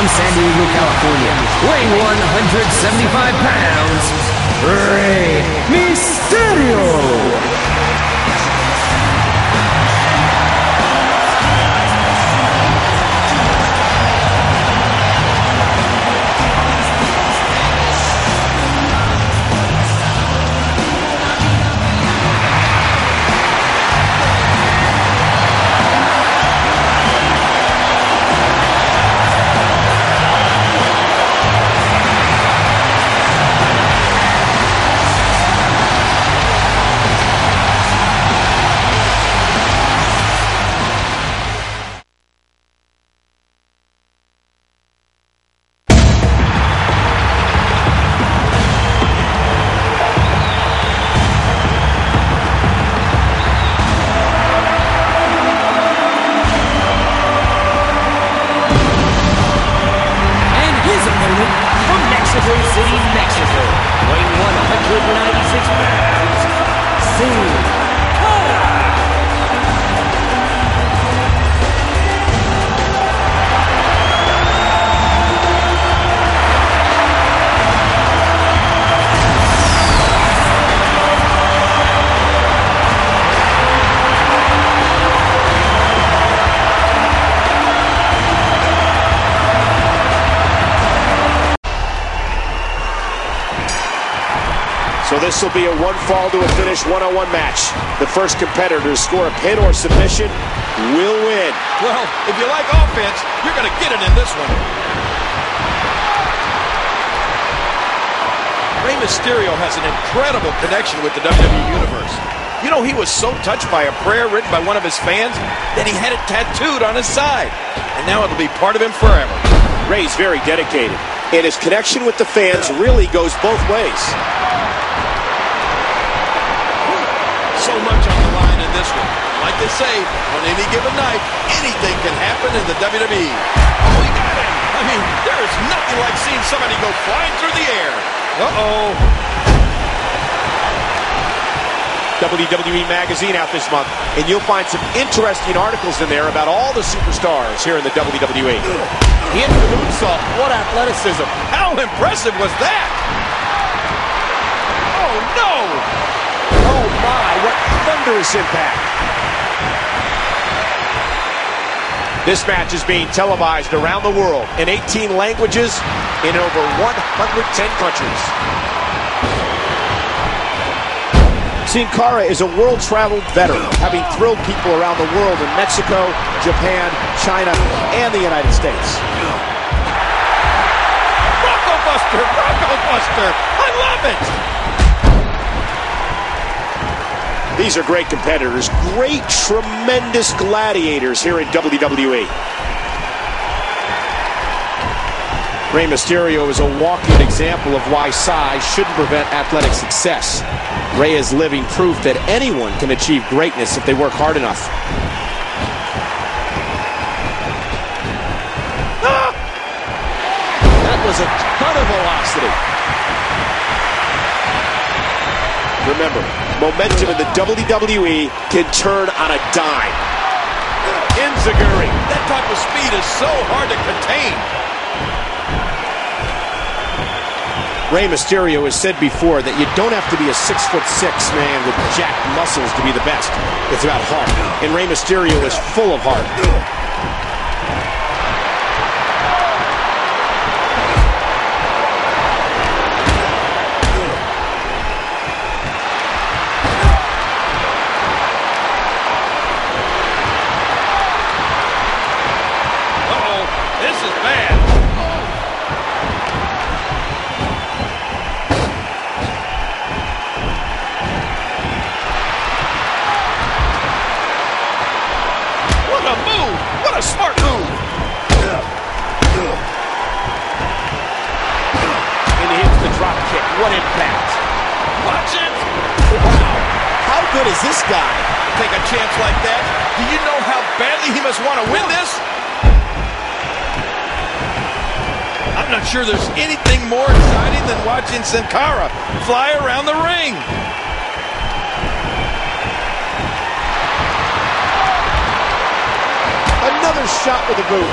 from San Diego, California, weighing 175 pounds, Rey Mysterio. Mexico weighing 196 pounds, Sin this will be a one fall to a finish one-on-one match. The first competitor to score a pin or submission will win. Well, if you like offense, you're going to get it in this one. Rey Mysterio has an incredible connection with the WWE Universe. You know, he was so touched by a prayer written by one of his fans that he had it tattooed on his side. And now it'll be part of him forever. Rey's very dedicated, and his connection with the fans really goes both ways. So much on the line in this one. Like they say, on any given night, anything can happen in the WWE. Oh, he got him! I mean, there is nothing like seeing somebody go flying through the air. Uh-oh. WWE Magazine out this month, and you'll find some interesting articles in there about all the superstars here in the WWE. He the moonsault. What athleticism. How impressive was that? Oh, no! Impact! This match is being televised around the world in 18 languages in over 110 countries. Sin Cara is a world-traveled veteran, having thrilled people around the world in Mexico, Japan, China, and the United States. Bronco Buster! Bronco Buster! I love it! These are great competitors, great, tremendous gladiators here in WWE. Rey Mysterio is a walking example of why size shouldn't prevent athletic success. Rey is living proof that anyone can achieve greatness if they work hard enough. Ah! That was a ton of velocity. Remember, momentum in the WWE can turn on a dime. Enziguri. That type of speed is so hard to contain. Rey Mysterio has said before that you don't have to be a six foot six man with jacked muscles to be the best. It's about heart. And Rey Mysterio is full of heart. This is bad. a move! What a smart move! And he hits the drop kick. What impact. Watch it! Wow. How good is this guy? Take a chance like that. Do you know how badly he must want to win this? I'm not sure there's anything more exciting than watching Sin Cara fly around the ring. Another shot with a boot.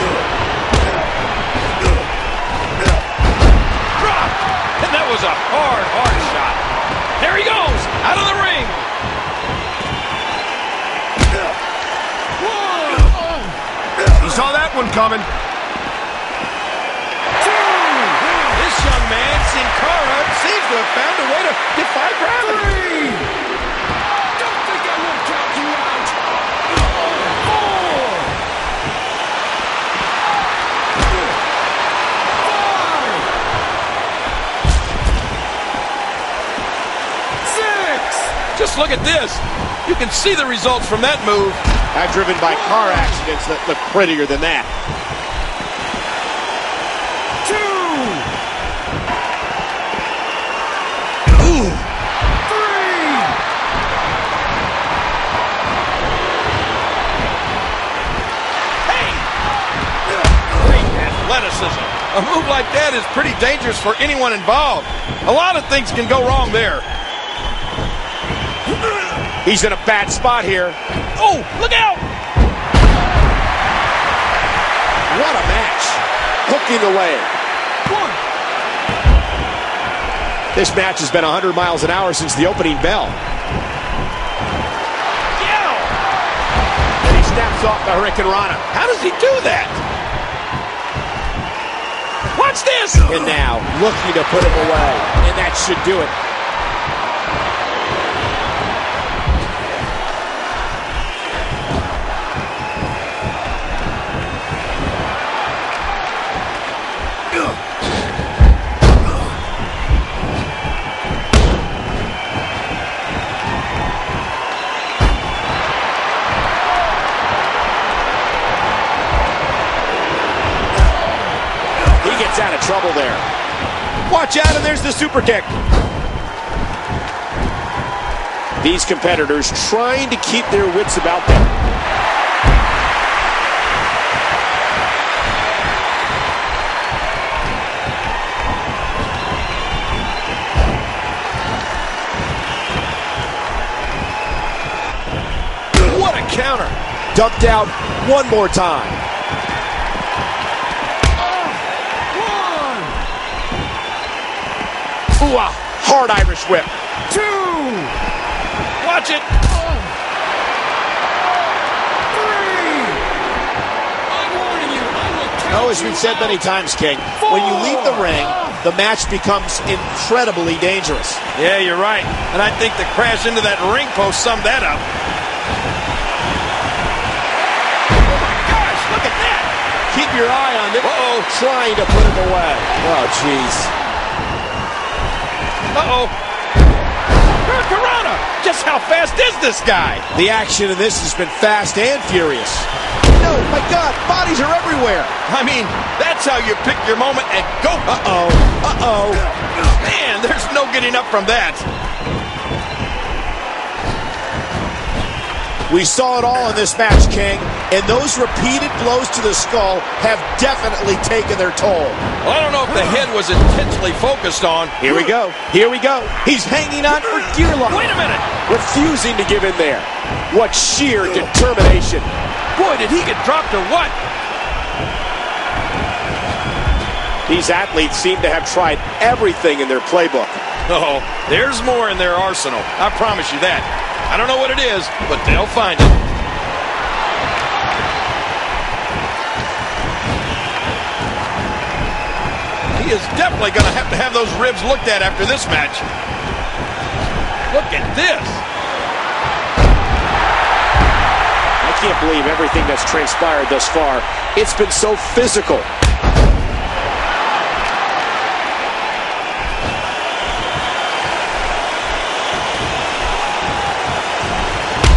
Drop! And that was a hard, hard shot. There he goes, out of the ring. He saw that one coming. This young man, Sin Cara, seems to have found a way to defy gravity. Don't think I won't count you out. Just look at this. You can see the results from that move. I've driven by car accidents that look prettier than that. Hey! Great athleticism. A move like that is pretty dangerous for anyone involved. A lot of things can go wrong there. He's in a bad spot here. Oh, look out! What a match. Hooking away. This match has been 100 miles an hour since the opening bell. And he snaps off the Hurricanrana. How does he do that? Watch this! And now, looking to put him away. And that should do it. Watch out, and there's the super kick. These competitors trying to keep their wits about them. What a counter! Ducked out one more time. Ooh, a hard Irish whip. Two. Watch it! No, as we've said many times, King, when you leave the ring, the match becomes incredibly dangerous. Yeah, you're right. And I think the crash into that ring post summed that up. Oh my gosh, look at that! Keep your eye on it. Uh-oh. Trying to put him away. Oh, jeez. Uh-oh. Hurricanrana! Just how fast is this guy? The action in this has been fast and furious. No, my God, bodies are everywhere. I mean, that's how you pick your moment and go. Uh-oh, uh-oh. Man, there's no getting up from that. We saw it all in this match, King, and those repeated blows to the skull have definitely taken their toll. Well, I don't know if the head was intentionally focused on. Here we go. Here we go. He's hanging on for dear life. Wait a minute. Refusing to give in there. What sheer determination. Boy, did he get dropped or what? These athletes seem to have tried everything in their playbook. Oh, there's more in their arsenal. I promise you that. I don't know what it is, but they'll find it. He is definitely going to have to have those ribs looked at after this match. Look at this. I can't believe everything that's transpired thus far. It's been so physical.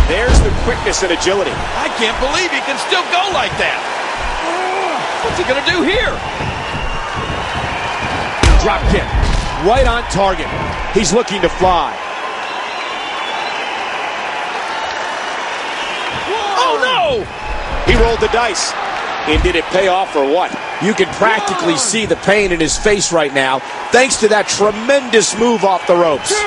There's the quickness and agility. I can't believe he can still go like that. What's he going to do here? Drop kick. Right on target. He's looking to fly. Oh, no! He rolled the dice. And did it pay off or what? You can practically see the pain in his face right now, thanks to that tremendous move off the ropes. Three!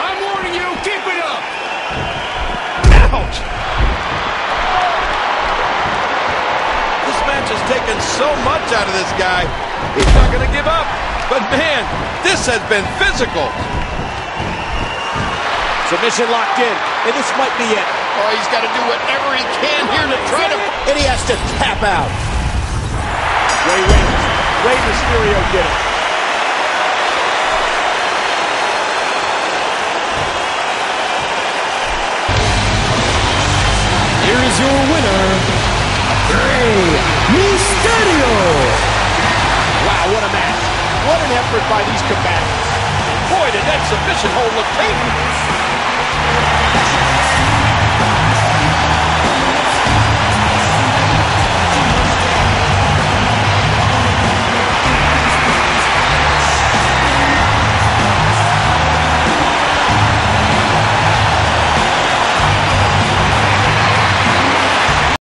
I'm warning you, keep it up! Ouch! This match so much out of this guy. He's not going to give up. But man, this has been physical. Submission locked in, and this might be it. Oh, he's got to do whatever he can here to try to. And he has to tap out. Rey wins. Rey Mysterio did it. Here is your winner, What an effort by these combatants. Boy, did that submission hold look painful.